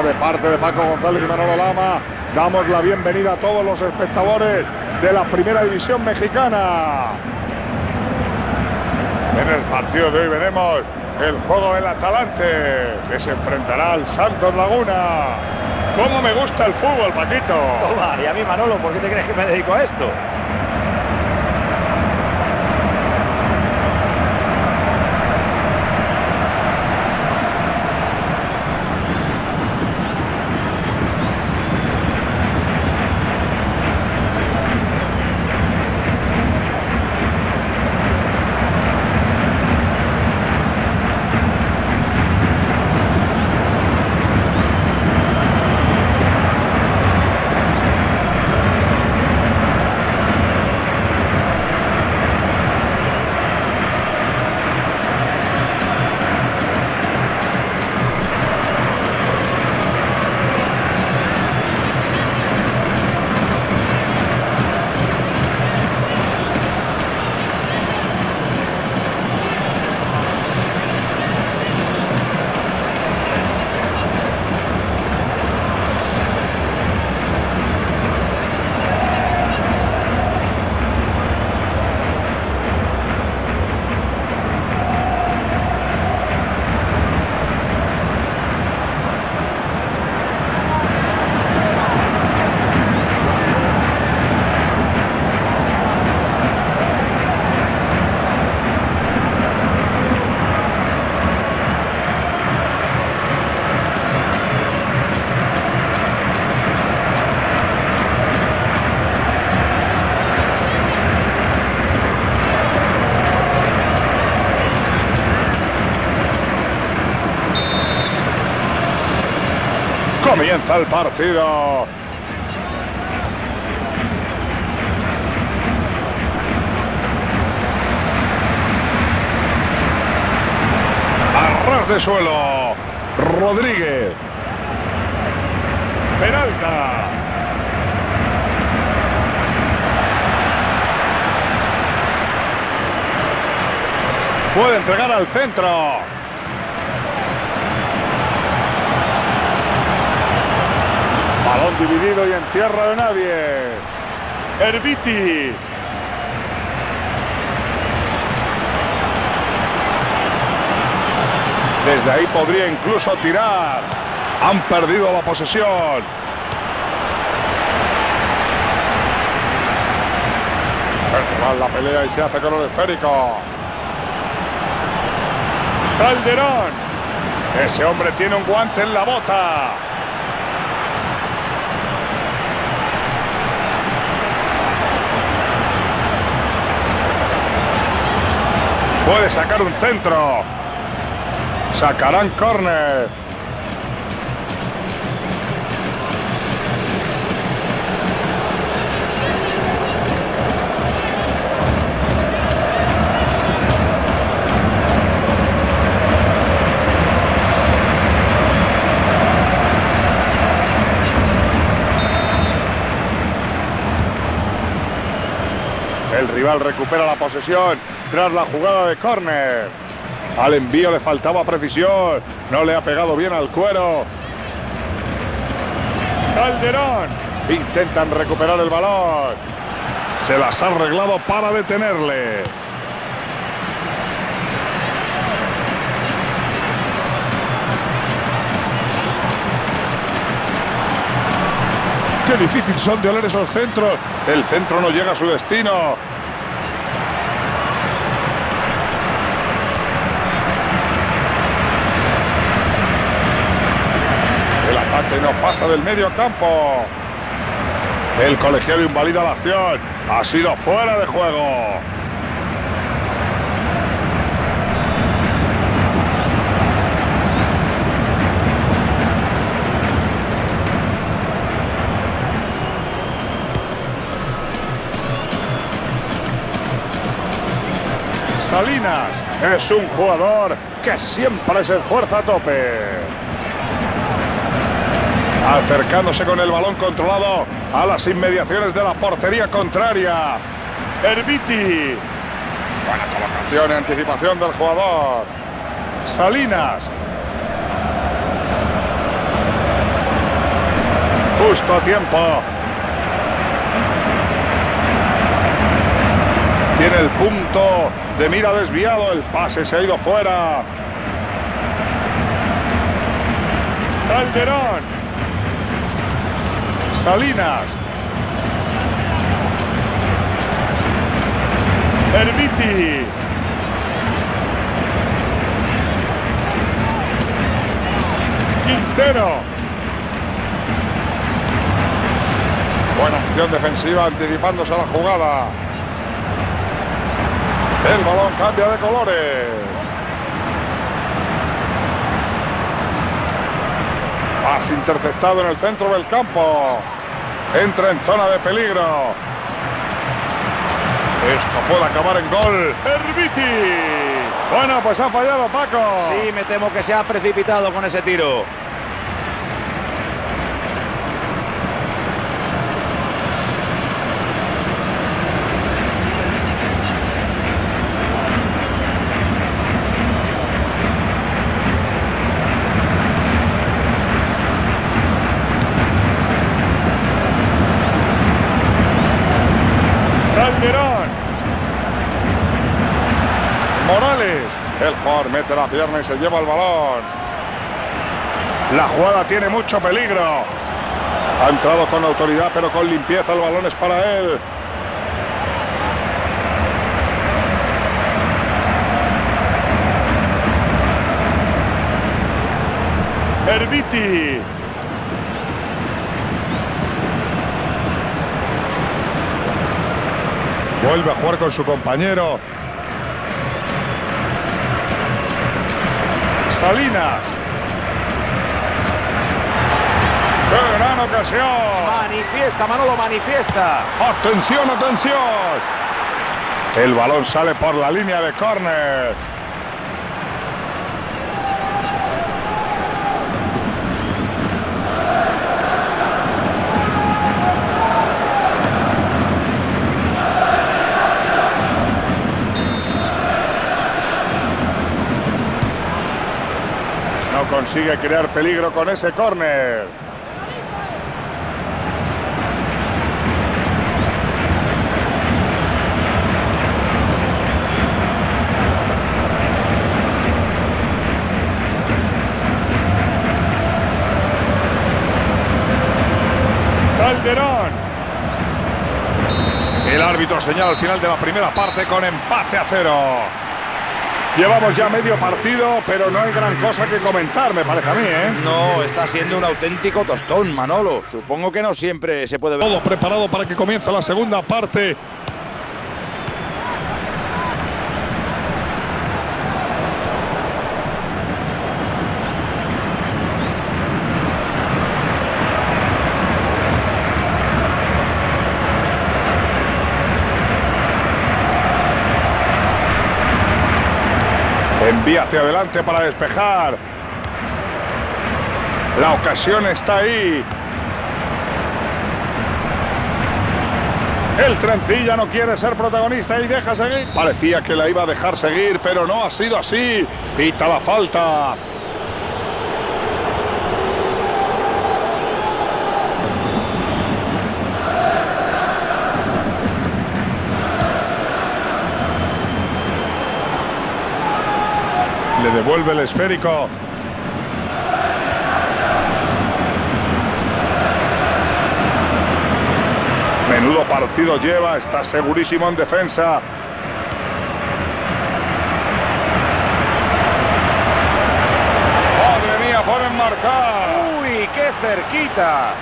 De parte de Paco González y Manolo Lama, damos la bienvenida a todos los espectadores de la Primera División Mexicana. En el partido de hoy veremos el juego del Atalante, que se enfrentará al Santos Laguna. ¿Cómo me gusta el fútbol, Paquito? Toma, y a mí Manolo, ¿por qué te crees que me dedico a esto? Comienza el partido. Arras de suelo. Rodríguez. Peralta. Puede entregar al centro. Balón dividido y en tierra de nadie. Herbiti. Desde ahí podría incluso tirar. Han perdido la posesión. la pelea y se hace con el esférico. Calderón. Ese hombre tiene un guante en la bota. Puede sacar un centro. Sacarán córner. El rival recupera la posesión tras la jugada de córner. Al envío le faltaba precisión. No le ha pegado bien al cuero. Calderón. Intentan recuperar el balón. Se las ha arreglado para detenerle. Qué difícil son de oler esos centros. El centro no llega a su destino. El ataque no pasa del medio campo. El colegiado invalida la acción. Ha sido fuera de juego. Salinas es un jugador que siempre se esfuerza a tope. Acercándose con el balón controlado a las inmediaciones de la portería contraria. Herbiti. Buena colocación y anticipación del jugador. Salinas. Justo a tiempo. Tiene el punto de mira desviado. El pase se ha ido fuera. Calderón. Salinas. Herbiti. Quintero. Buena opción defensiva anticipándose a la jugada. El balón cambia de colores. Pase interceptado en el centro del campo. Entra en zona de peligro. Esto puede acabar en gol. Herbiti. Bueno, pues ha fallado Paco. Sí, me temo que se ha precipitado con ese tiro. Calderón. Mete la pierna y se lleva el balón. La jugada tiene mucho peligro. Ha entrado con autoridad, pero con limpieza. El balón es para él. Herbiti. Vuelve a jugar con su compañero. Salinas. ¡Qué gran ocasión! Manifiesta, Manolo, manifiesta. ¡Atención, atención! El balón sale por la línea de córner. No consigue crear peligro con ese córner. Calderón. El árbitro señala al final de la primera parte con empate a cero. Llevamos ya medio partido, pero no hay gran cosa que comentar, me parece a mí, ¿eh? No, está siendo un auténtico tostón, Manolo. Supongo que no siempre se puede ver. Todo preparado para que comience la segunda parte. Envía hacia adelante para despejar. La ocasión está ahí. El trencilla no quiere ser protagonista y deja seguir. Parecía que la iba a dejar seguir, pero no ha sido así. Pita la falta. Le devuelve el esférico. Menudo partido lleva, está segurísimo en defensa. Madre mía, pueden marcar. ¡Uy, qué cerquita!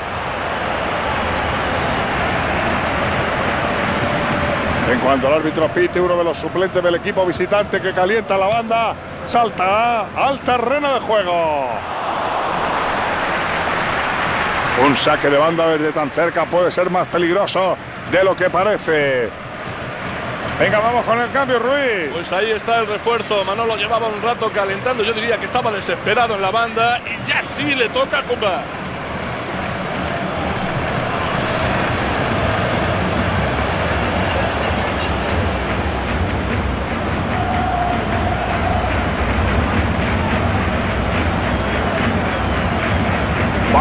En cuanto al árbitro pite, uno de los suplentes del equipo visitante que calienta la banda, saltará al terreno de juego. Un saque de banda desde tan cerca puede ser más peligroso de lo que parece. Venga, vamos con el cambio, Ruiz. Pues ahí está el refuerzo. Manolo llevaba un rato calentando. Yo diría que estaba desesperado en la banda y ya sí le toca jugar.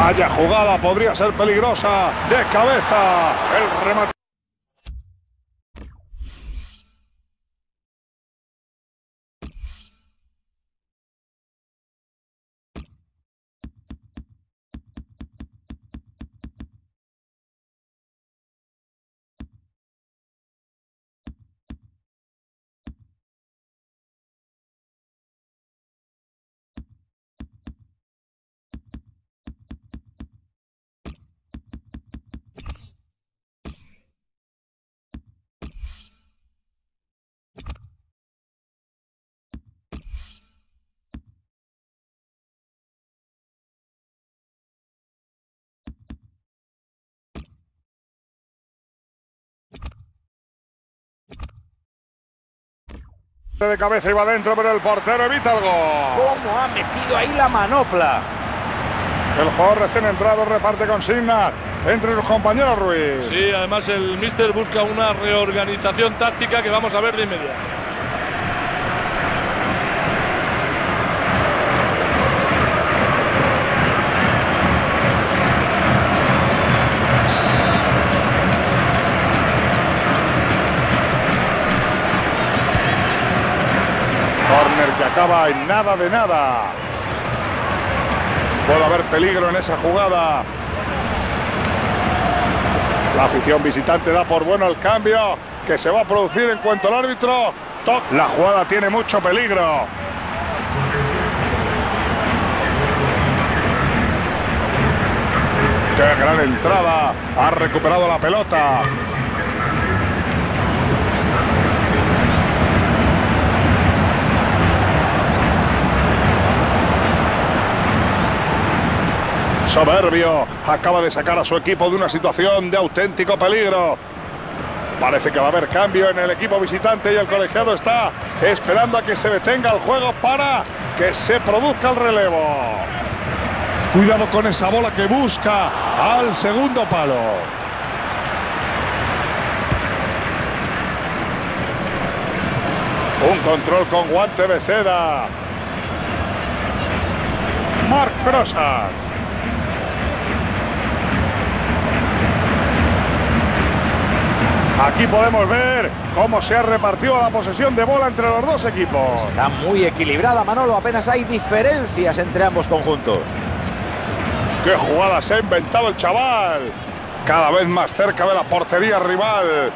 Vaya jugada, podría ser peligrosa. De cabeza. El remate. De cabeza y va adentro, pero el portero evita el gol. ¿Cómo ha metido ahí la manopla? El jugador recién entrado reparte consigna entre sus compañeros Ruiz. Sí, además el míster busca una reorganización táctica que vamos a ver de inmediato. Que acaba en nada de nada. Puede haber peligro en esa jugada. La afición visitante da por bueno el cambio que se va a producir en cuanto al árbitro. La jugada tiene mucho peligro. ¡Qué gran entrada! Ha recuperado la pelota. Soberbio, acaba de sacar a su equipo de una situación de auténtico peligro. Parece que va a haber cambio en el equipo visitante y el colegiado está esperando a que se detenga el juego para que se produzca el relevo. Cuidado con esa bola que busca al segundo palo. Un control con guante de seda. Marc Brosas. Aquí podemos ver cómo se ha repartido la posesión de bola entre los dos equipos. Está muy equilibrada Manolo, apenas hay diferencias entre ambos conjuntos. ¡Qué jugada se ha inventado el chaval! Cada vez más cerca de la portería rival.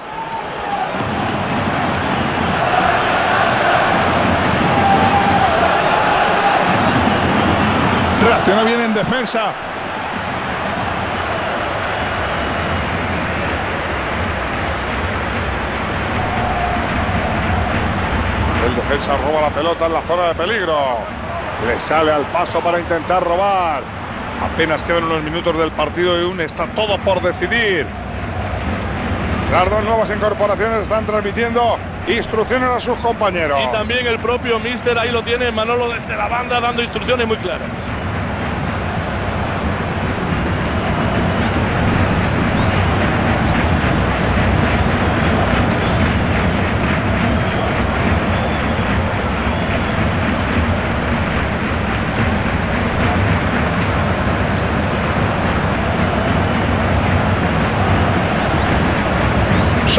Reacciona bien en defensa. El defensa roba la pelota en la zona de peligro. Le sale al paso para intentar robar. Apenas quedan unos minutos del partido y aún está todo por decidir. Las dos nuevas incorporaciones están transmitiendo instrucciones a sus compañeros. Y también el propio Mister, ahí lo tiene Manolo desde la banda dando instrucciones muy claras.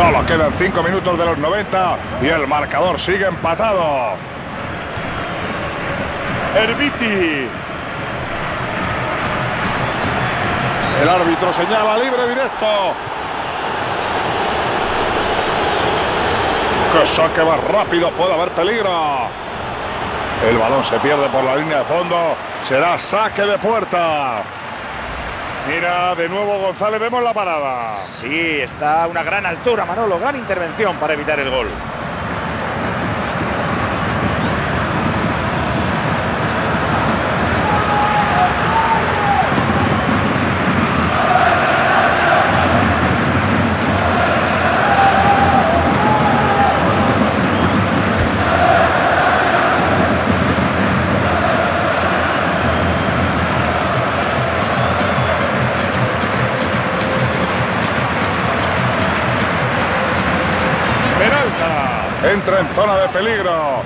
Solo quedan 5 minutos de los 90 y el marcador sigue empatado. Herbiti. El árbitro señala libre directo. Que saque más rápido, puede haber peligro. El balón se pierde por la línea de fondo. Será saque de puerta. Mira, de nuevo González, vemos la parada. Sí, está a una gran altura, Manolo. Gran intervención para evitar el gol. En zona de peligro.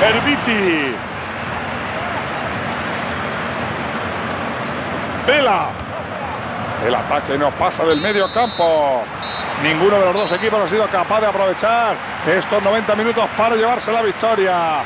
Berbiti. Vela. El ataque no pasa del medio campo. Ninguno de los dos equipos ha sido capaz de aprovechar estos 90 minutos para llevarse la victoria.